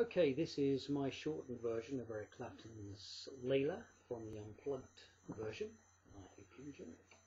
Okay, this is my shortened version of Eric Clapton's Layla from the Unplugged version. I hope you enjoy it.